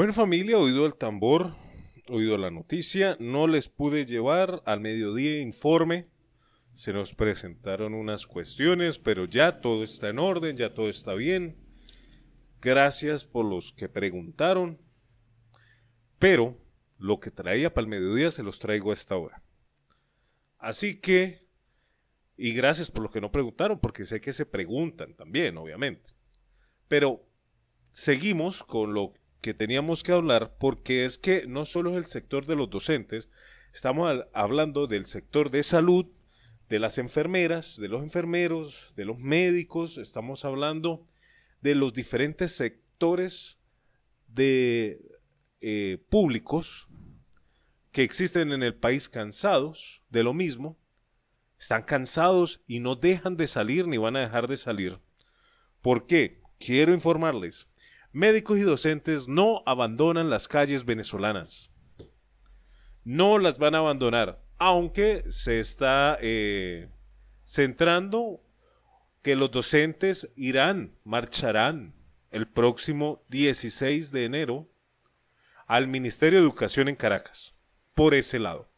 Bueno familia, oído el tambor, oído la noticia, no les pude llevar al mediodía informe, se nos presentaron unas cuestiones, pero ya todo está en orden, ya todo está bien. Gracias por los que preguntaron, pero lo que traía para el mediodía se los traigo a esta hora. Así que, y gracias por los que no preguntaron, porque sé que se preguntan también, obviamente. Pero seguimos con lo que teníamos que hablar, porque es que no solo es el sector de los docentes, estamos hablando del sector de salud, de las enfermeras, de los enfermeros, de los médicos, estamos hablando de los diferentes sectores de eh, públicos que existen en el país cansados de lo mismo, están cansados y no dejan de salir ni van a dejar de salir. ¿Por qué? Quiero informarles, médicos y docentes no abandonan las calles venezolanas. No las van a abandonar, aunque se está eh, centrando que los docentes irán, marcharán el próximo 16 de enero al Ministerio de Educación en Caracas por ese lado.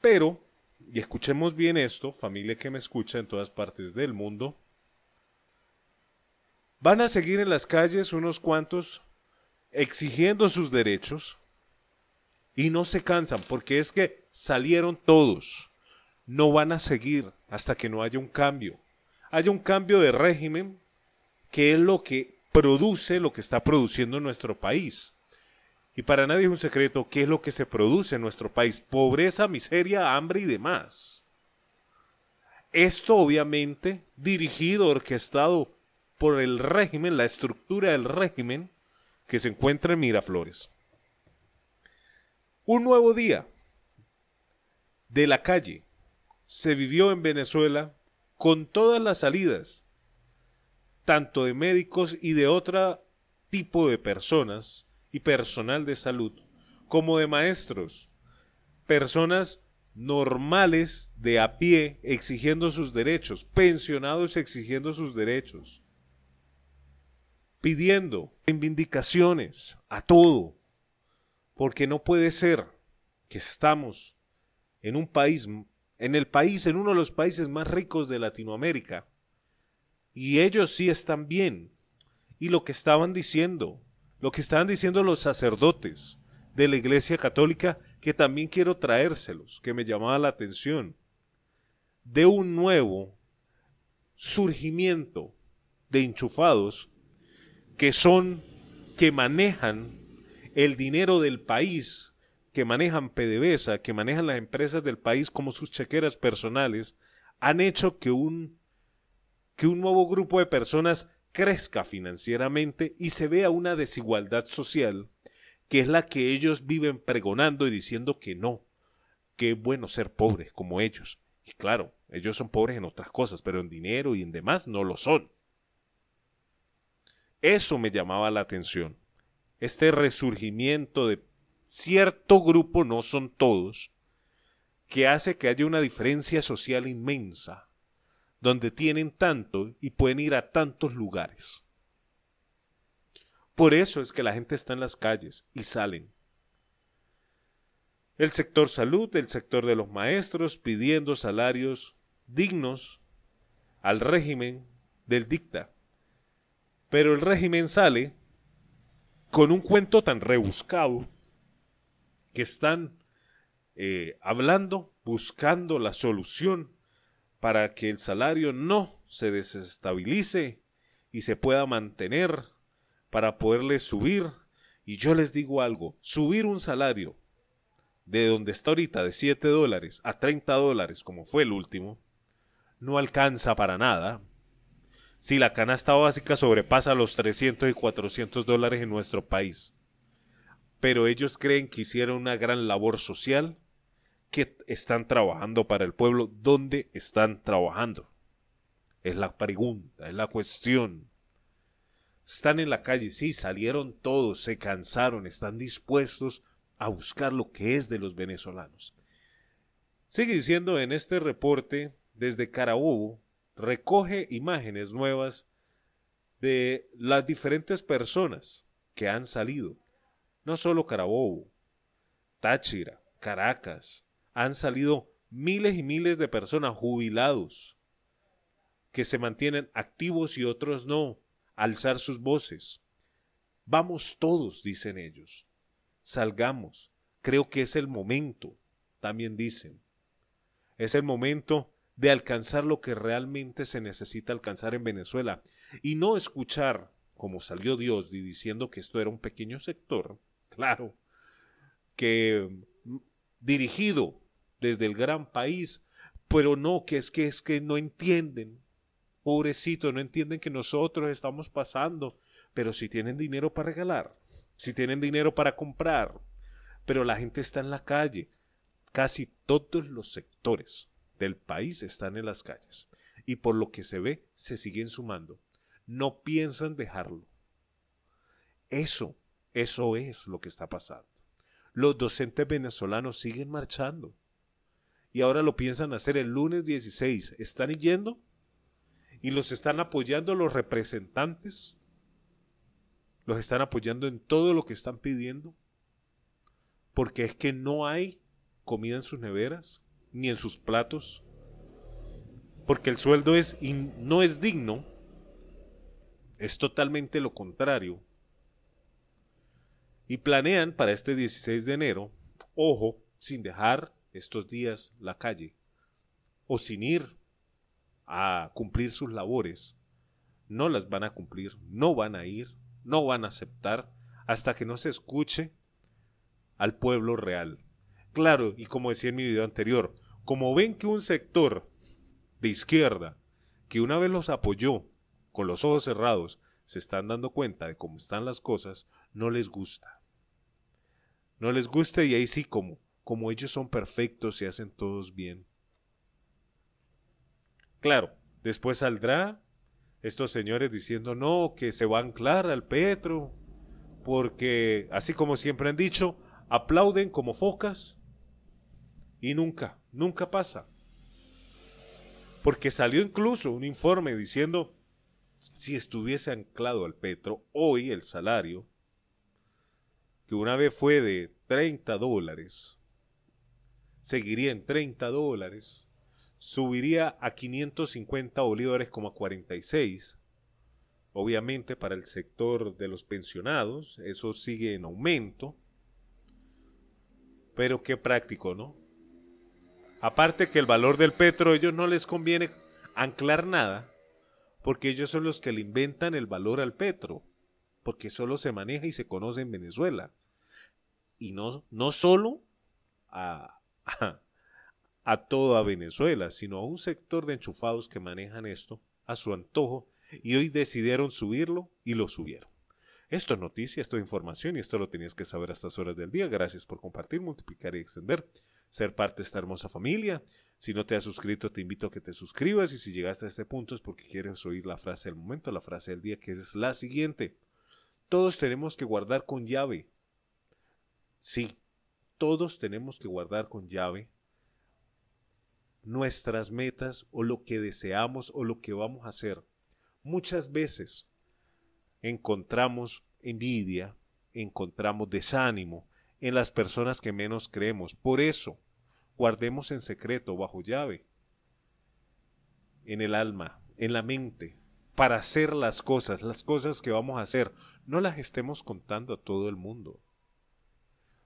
Pero, y escuchemos bien esto, familia que me escucha en todas partes del mundo, van a seguir en las calles unos cuantos exigiendo sus derechos y no se cansan porque es que salieron todos. No van a seguir hasta que no haya un cambio. Haya un cambio de régimen que es lo que produce lo que está produciendo nuestro país. Y para nadie es un secreto qué es lo que se produce en nuestro país. Pobreza, miseria, hambre y demás. Esto obviamente dirigido, orquestado por el régimen, la estructura del régimen que se encuentra en Miraflores. Un nuevo día de la calle se vivió en Venezuela con todas las salidas, tanto de médicos y de otro tipo de personas, y personal de salud, como de maestros, personas normales de a pie exigiendo sus derechos, pensionados exigiendo sus derechos, pidiendo reivindicaciones a todo, porque no puede ser que estamos en un país, en el país, en uno de los países más ricos de Latinoamérica, y ellos sí están bien, y lo que estaban diciendo lo que estaban diciendo los sacerdotes de la Iglesia Católica, que también quiero traérselos, que me llamaba la atención, de un nuevo surgimiento de enchufados que son, que manejan el dinero del país, que manejan PDVSA, que manejan las empresas del país como sus chequeras personales, han hecho que un, que un nuevo grupo de personas crezca financieramente y se vea una desigualdad social que es la que ellos viven pregonando y diciendo que no, que es bueno ser pobres como ellos. Y claro, ellos son pobres en otras cosas, pero en dinero y en demás no lo son. Eso me llamaba la atención. Este resurgimiento de cierto grupo, no son todos, que hace que haya una diferencia social inmensa donde tienen tanto y pueden ir a tantos lugares. Por eso es que la gente está en las calles y salen. El sector salud, el sector de los maestros pidiendo salarios dignos al régimen del dicta. Pero el régimen sale con un cuento tan rebuscado que están eh, hablando, buscando la solución para que el salario no se desestabilice y se pueda mantener para poderle subir. Y yo les digo algo, subir un salario de donde está ahorita de 7 dólares a 30 dólares, como fue el último, no alcanza para nada. Si la canasta básica sobrepasa los 300 y 400 dólares en nuestro país. Pero ellos creen que hicieron una gran labor social que están trabajando para el pueblo, ¿dónde están trabajando? Es la pregunta, es la cuestión. Están en la calle, sí, salieron todos, se cansaron, están dispuestos a buscar lo que es de los venezolanos. Sigue diciendo en este reporte, desde Carabobo, recoge imágenes nuevas de las diferentes personas que han salido. no solo Carabobo, Táchira, Caracas, han salido miles y miles de personas jubilados que se mantienen activos y otros no, alzar sus voces. Vamos todos, dicen ellos. Salgamos. Creo que es el momento, también dicen. Es el momento de alcanzar lo que realmente se necesita alcanzar en Venezuela y no escuchar, como salió Dios diciendo que esto era un pequeño sector, claro, que mm, dirigido desde el gran país, pero no, que es que es que no entienden, pobrecito, no entienden que nosotros estamos pasando, pero si tienen dinero para regalar, si tienen dinero para comprar, pero la gente está en la calle, casi todos los sectores del país están en las calles y por lo que se ve se siguen sumando. No piensan dejarlo. Eso, eso es lo que está pasando. Los docentes venezolanos siguen marchando y ahora lo piensan hacer el lunes 16. ¿Están yendo? ¿Y los están apoyando los representantes? ¿Los están apoyando en todo lo que están pidiendo? Porque es que no hay comida en sus neveras, ni en sus platos, porque el sueldo es no es digno, es totalmente lo contrario. Y planean para este 16 de enero, ojo, sin dejar estos días la calle, o sin ir a cumplir sus labores, no las van a cumplir, no van a ir, no van a aceptar hasta que no se escuche al pueblo real. Claro, y como decía en mi video anterior, como ven que un sector de izquierda, que una vez los apoyó con los ojos cerrados, se están dando cuenta de cómo están las cosas, no les gusta. No les gusta y ahí sí como, como ellos son perfectos y hacen todos bien. Claro, después saldrá estos señores diciendo no, que se va a anclar al Petro, porque así como siempre han dicho, aplauden como focas y nunca, nunca pasa. Porque salió incluso un informe diciendo, si estuviese anclado al petro, hoy el salario, que una vez fue de 30 dólares, seguiría en 30 dólares, subiría a 550 bolívares como a 46. Obviamente para el sector de los pensionados, eso sigue en aumento. Pero qué práctico, ¿no? Aparte que el valor del petro, a ellos no les conviene anclar nada, porque ellos son los que le inventan el valor al petro, porque solo se maneja y se conoce en Venezuela. Y no, no solo a, a, a toda Venezuela, sino a un sector de enchufados que manejan esto a su antojo y hoy decidieron subirlo y lo subieron. Esto es noticia, esto es información y esto lo tenías que saber a estas horas del día. Gracias por compartir, multiplicar y extender ser parte de esta hermosa familia. Si no te has suscrito, te invito a que te suscribas y si llegaste a este punto es porque quieres oír la frase del momento, la frase del día, que es la siguiente. Todos tenemos que guardar con llave. Sí, todos tenemos que guardar con llave nuestras metas o lo que deseamos o lo que vamos a hacer. Muchas veces encontramos envidia, encontramos desánimo en las personas que menos creemos. Por eso, guardemos en secreto, bajo llave, en el alma, en la mente, para hacer las cosas, las cosas que vamos a hacer, no las estemos contando a todo el mundo.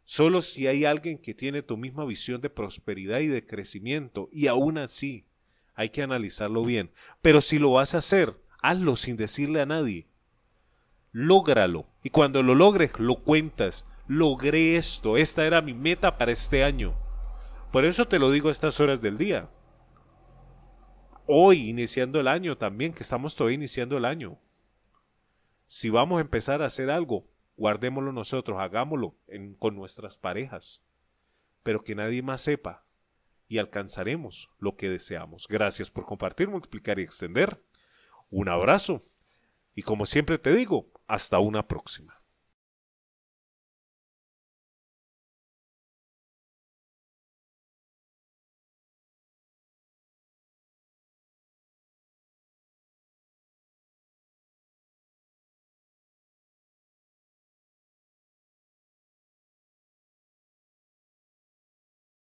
Solo si hay alguien que tiene tu misma visión de prosperidad y de crecimiento, y aún así hay que analizarlo bien. Pero si lo vas a hacer, hazlo sin decirle a nadie. Lógralo. Y cuando lo logres, lo cuentas. Logré esto. Esta era mi meta para este año. Por eso te lo digo a estas horas del día. Hoy, iniciando el año también, que estamos todavía iniciando el año. Si vamos a empezar a hacer algo, guardémoslo nosotros, hagámoslo con nuestras parejas, pero que nadie más sepa y alcanzaremos lo que deseamos. Gracias por compartir, multiplicar y extender. Un abrazo y como siempre te digo, hasta una próxima.